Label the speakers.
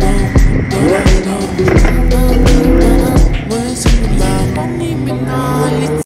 Speaker 1: that